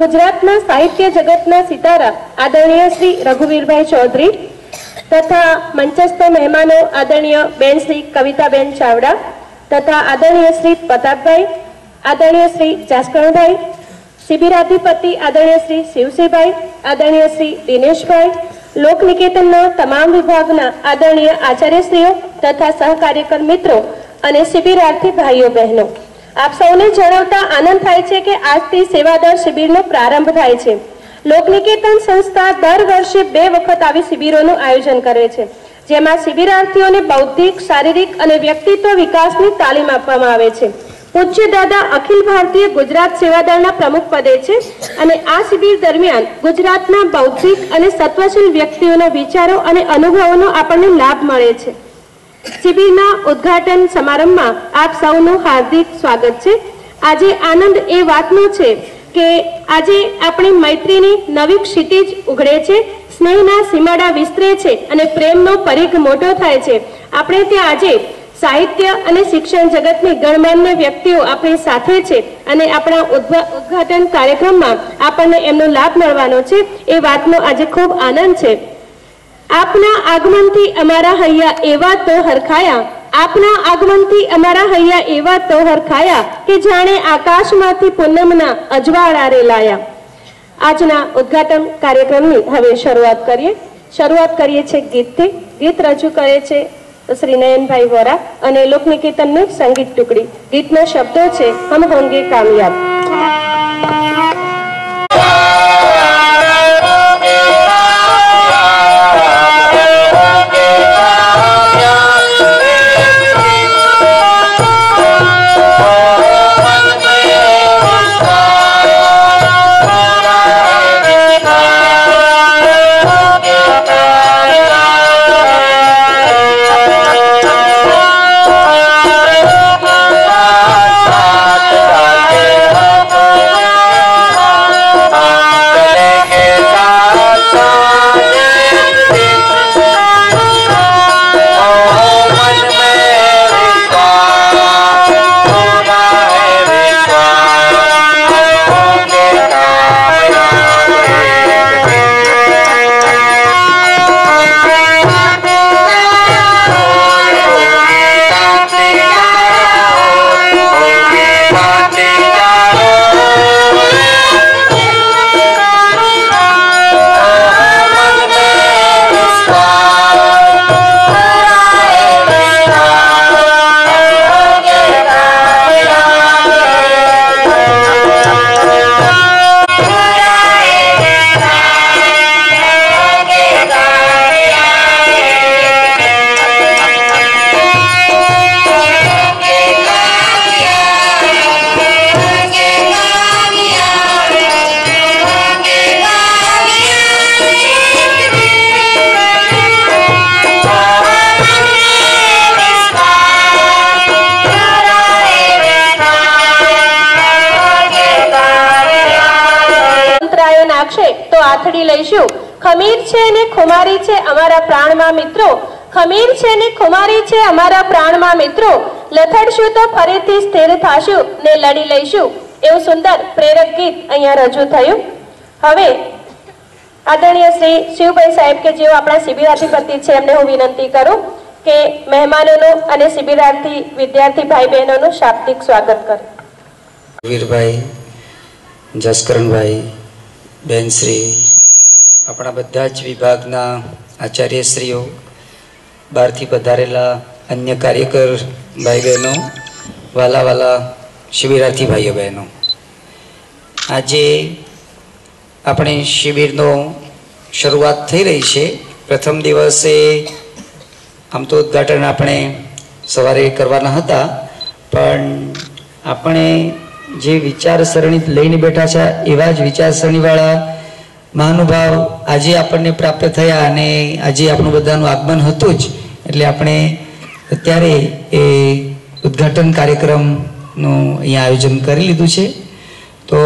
ગુજરાતના સાહિત્ય જગતના સિતારા આદરણીય શ્રી રઘુવીરભાઈ ચૌધરી તથા મંચસ્થ મહેમાનો આદરણીય બેન શ્રી કવિતાબેન ચાવડા તથા આદરણીય શ્રી પ્રતાપભાઈ, આદરણીય શ્રી જાસકણભાઈ શિબિરાધિપતિ આદરણીય શ્રી શિવસિંહભાઈ આદરણીય શ્રી દિનેશભાઈ લોકનિકેતનના તમામ વિભાગના આદરણીય આચાર્યશ્રીઓ તથા સહકાર્યકર મિત્રો અને શિબિરાર્થી ભાઈઓ બહેનો, આપ સૌને જણાવતા આનંદ થાય છે કે આજથી સેવાદર શિબિરનો પ્રારંભ થાય છે. લોકનિકેતન સંસ્થા દર વર્ષે બે વખત આવી શિબિરોનું આયોજન કરે છે, જેમાં શિબિરાર્થીઓને બૌદ્ધિક, શારીરિક અને વ્યક્તિત્વ વિકાસની તાલીમ આપવામાં આવે છે. પૂજ્ય દાદા અખિલ ભારતીય ગુજરાત સેવાદળના પ્રમુખ પદે છે અને આ શિબિર દરમિયાન ગુજરાતના બૌદ્ધિક અને સત્વશીલ વ્યક્તિઓના વિચારો અને અનુભવોનો આપણને લાભ મળે છે. શિબિરના ઉદ્ઘાટન સમારંભમાં આપ સૌનું હાર્દિક સ્વાગત છે. આજે આનંદ એ વાતનો છે કે આજે આપણી મૈત્રીની નવી ક્ષિતિજ ઉઘડે છે, સ્નેહના સીમાડા વિસ્તરે છે અને પ્રેમનો પરિઘ મોટો થાય છે. આપણે ત્યાં આજે સાહિત્ય અને શિક્ષણ જગતની ગણમાન્ય વ્યક્તિઓ આપણી સાથે છે અને આપણા ઉદઘાટન કાર્યક્રમમાં આપણને એમનો લાભ મળવાનો છે. એ વાતનો આજે ખૂબ આનંદ છે. આપના આગમનથી અમારા હૈયા એવા તો હરખાયા. આપના આગમનથી અમારા હૈયા એવા તો હરખાયા કે જાણે આકાશમાંથી પૂનમના અજવાળા રેલાયા આજના ઉદ્ઘાટન કાર્યક્રમની હવે શરૂઆત કરીએ. શરૂઆત કરીએ છીએ ગીતથી. ગીત રજૂ કરે છે શ્રી નયનભાઈ વોરા અને લોકનિકેતનની સંગીત ટુકડી. ગીતના શબ્દો છે હમ હોંગે કામયાબ. તો લઈશું. ખમીર છે ને ખુમારી છે અમારા પ્રાણમાં મિત્રો. ખમીર છે ને ખુમારી છે અમારા પ્રાણમાં મિત્રો. લથડશું તો ફરીથી સ્થિર થાશું ને લડી લઈશું. એવું સુંદર પ્રેરક ગીત અહીંયા રજૂ થયું. હવે આદરણીય શ્રી શિવભાઈ સાહેબ કે જેઓ આપણા શિબિરાધિપતિ છે, એમને હું વિનંતી કરું કે મહેમાનોનું અને શિબિરાર્થી વિદ્યાર્થી ભાઈ બહેનોનું શાબ્દિક સ્વાગત કરે. વીરભાઈ, જસકરણભાઈ, બેનશ્રી આપણા બધા જ વિભાગના આચાર્યશ્રીઓ, બહારથી પધારેલા અન્ય કાર્યકર ભાઈ બહેનો વાલા વાલા શિબિરાર્થી ભાઈઓ બહેનો આજે આપણે શિબિરનો શરૂઆત થઈ રહી છે. પ્રથમ દિવસે આમ તો ઉદ્ઘાટન આપણે સવારે કરવાના હતા, પણ આપણે જે વિચારસરણી લઈને બેઠા છે, એવા જ વિચારસરણીવાળા મહાનુભાવ આજે આપણને પ્રાપ્ત થયા અને આજે આપણું બધાનું આગમન હતું જ. એટલે આપણે અત્યારે એ ઉદ્ઘાટન કાર્યક્રમનું અહીંયા આયોજન કરી લીધું છે. તો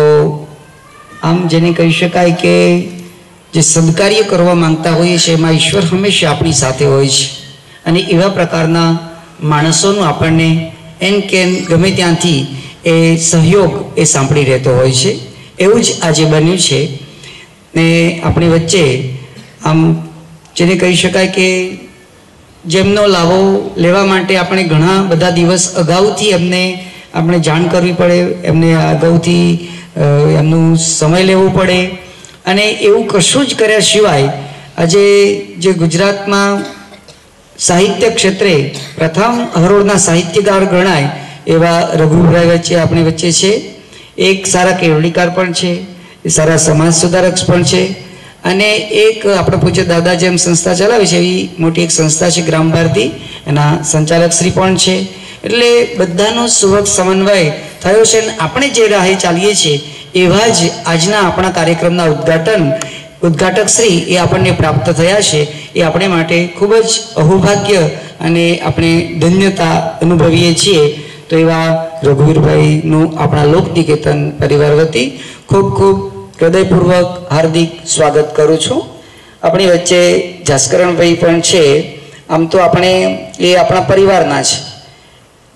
આમ જેને કહી શકાય કે જે સદકાર્ય કરવા માંગતા હોઈએ છીએ એમાં ઈશ્વર હંમેશા આપણી સાથે હોય છે. અને એવા પ્રકારના માણસોનું આપણને એન કેન ગમે ત્યાંથી એ સહયોગ એ સાંભળી રહેતો હોય છે. એવું જ આજે બન્યું છે. ને આપણી વચ્ચે, આમ જેને કહી શકાય કે જેમનો લાવો લેવા માટે આપણે ઘણા બધા દિવસ અગાઉથી એમને આપણે જાણ કરવી પડે, એમને અગાઉથી એમનું સમય લેવો પડે. અને એવું કશું જ કર્યા સિવાય આજે જે ગુજરાતમાં સાહિત્ય ક્ષેત્રે પ્રથમ હરોળના સાહિત્યકાર ગણાય એવા રઘુભાઈ વચ્ચે આપણી વચ્ચે છે. એક સારા કેવડીકાર પણ છે. એ સારા સમાજ સુધારક પણ છે. અને એક આપણા પૂજ્ય દાદા જેમ સંસ્થા ચલાવે છે, એવી મોટી એક સંસ્થા છે ગ્રામ ભારતી, એના સંચાલક શ્રી પણ છે. એટલે બધાનો સુવક સમન્વય થયો છે અને આપણે જે રાહે ચાલીએ છીએ, એવા જ આજના આપણા કાર્યક્રમના ઉદ્ઘાટન ઉદ્ઘાટક શ્રી એ આપણને પ્રાપ્ત થયા છે. એ આપણે માટે ખૂબ જ અહોભાગ્ય અને આપણે ધન્યતા અનુભવીએ છીએ. તો એવા રઘુવીરભાઈનું આપણા લોક નિકેતન પરિવાર વતી ખૂબ ખૂબ હૃદયપૂર્વક હાર્દિક સ્વાગત કરું છું. આપણી વચ્ચે જાસ્કરણભાઈ પણ છે. આમ તો આપણે એ આપણા પરિવારના છે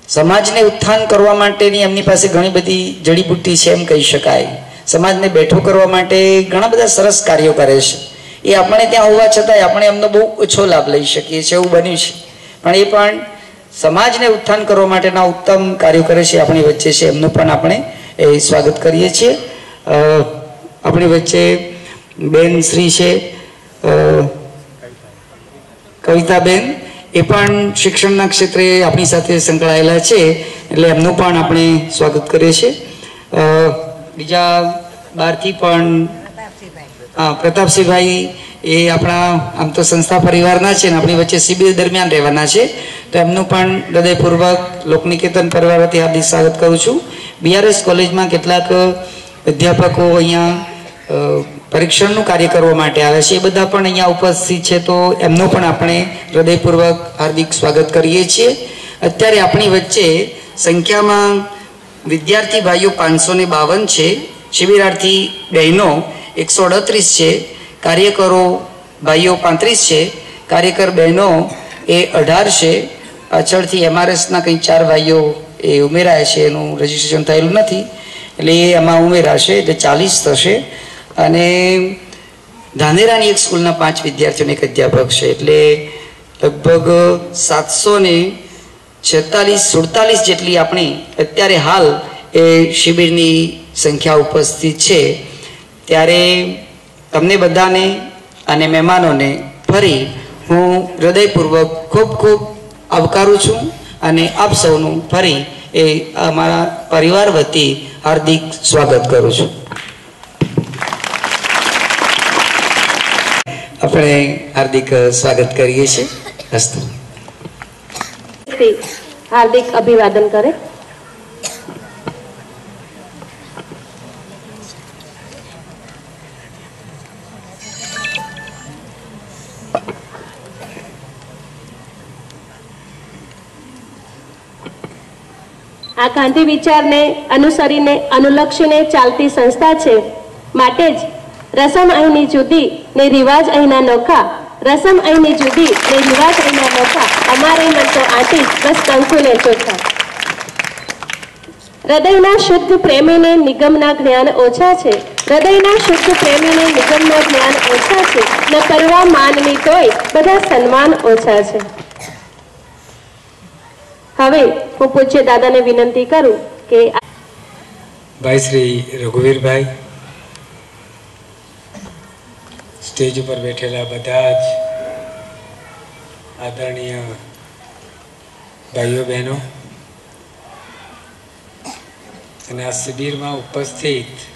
સમાજને ઉત્થાન કરવા માટેની એમની પાસે ઘણી બધી જડીબુટ્ટી છે એમ કહી શકાય. સમાજને બેઠો કરવા માટે ઘણા બધા સરસ કાર્યો કરે છે. એ આપણે ત્યાં હોવા છતાંય આપણે એમનો બહુ ઓછો લાભ લઈ શકીએ છીએ એવું બન્યું છે. પણ એ પણ સમાજને ઉત્થાન કરવા માટેના ઉત્તમ કાર્યો કરે છે આપણી વચ્ચે છે. એમનું પણ આપણે એ સ્વાગત કરીએ છીએ. આપણી વચ્ચે બેન શ્રી છે કવિતાબેન. એ પણ શિક્ષણના ક્ષેત્રે આપણી સાથે સંકળાયેલા છે, એટલે એમનું પણ આપણે સ્વાગત કરીએ છીએ. બીજા બહારથી પણ હા, પ્રતાપસિંહભાઈ એ આપણા આમ તો સંસ્થા પરિવારના છે ને આપણી વચ્ચે શિબિર દરમિયાન રહેવાના છે, તો એમનું પણ હૃદયપૂર્વક લોકનિકેતન પરિવાર વતી હાર્દિક સ્વાગત કરું છું. બીઆરએસ કોલેજમાં કેટલાક અધ્યાપકો અહીંયા પરીક્ષણનું કાર્ય કરવા માટે આવે છે. એ બધા પણ અહીંયા ઉપસ્થિત છે, તો એમનો પણ આપણે હૃદયપૂર્વક હાર્દિક સ્વાગત કરીએ છીએ. અત્યારે આપણી વચ્ચે સંખ્યામાં વિદ્યાર્થી ભાઈઓ પાંચસો ને બાવન છે. શિબિરાર્થી બહેનો એકસો અડત્રીસ છે. કાર્યકરો ભાઈઓ પાંત્રીસ છે. કાર્યકર બહેનો એ અઢાર છે. પાછળથી એમઆરએસના કંઈ ચાર ભાઈઓ એ ઉમેરાયા છે, એનું રજીસ્ટ્રેશન થયેલું નથી. એટલે એ એમાં ઉમેરાશે એટલે ચાલીસ થશે. અને ધાનેરાની એક સ્કૂલના પાંચ વિદ્યાર્થીઓને એક અધ્યાપક છે. એટલે લગભગ સાતસો ને છેતાલીસ, સુડતાલીસ જેટલી આપણી અત્યારે હાલ એ શિબિરની સંખ્યા ઉપસ્થિત છે. ત્યારે તમને બધાને અને મહેમાનોને ફરી હું હૃદયપૂર્વક ખૂબ ખૂબ આવકારું છું અને આપ સૌનું ફરી એ અમારા પરિવાર વતી હાર્દિક સ્વાગત કરું છું. આપણે હાર્દિક સ્વાગત કરીએ છીએ. અસ્તુ હાર્દિક અભિવાદન કરે. આ ગાંધી વિચારને, અનુસરીને, અનુલક્ષીને ચાલતી સંસ્થા છે. માટે જ રસમ અહીંની જુદી ને રિવાજ અહીંના નોખા, રસમ અહીંની જુદી ને રિવાજ અહીંના નોખા, અમારે મન આંટી બસ કંકુને ચોખા હૃદયના શુદ્ધ પ્રેમીને નિગમના જ્ઞાન ઓછા છે. હૃદયના શુદ્ધ પ્રેમીને નિગમના જ્ઞાન ઓછા છે. ન કરવા માનની તોય બધા સન્માન ઓછા છે. હવે હું પૂજ્ય દાદાને વિનંતી કરું કે ભાઈ શ્રી રઘુવીરભાઈ, સ્ટેજ ઉપર બેઠેલા બધા જ આદરણીય ભાઈઓ બહેનો અને આ શિબિરમાં ઉપસ્થિત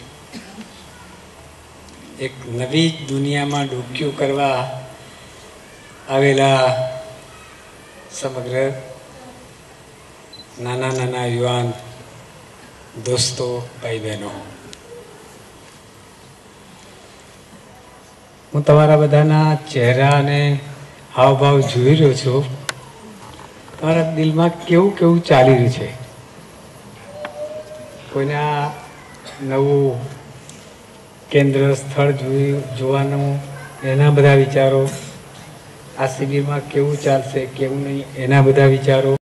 એક નવી દુનિયામાં ડોક્યુ કરવા આવેલા સમગ્ર નાના નાના યુવાન દોસ્તો ભાઈ બહેનો હું તમારા બધાના ચહેરા અને હાવભાવ જોઈ રહ્યો છું. તમારા દિલમાં કેવું કેવું ચાલી રહ્યું છે? કોઈને આ નવું કેન્દ્ર, સ્થળ જોયું જોવાનું, એના બધા વિચારો? આ શિબિરમાં કેવું ચાલશે, કેવું નહીં, એના બધા વિચારો?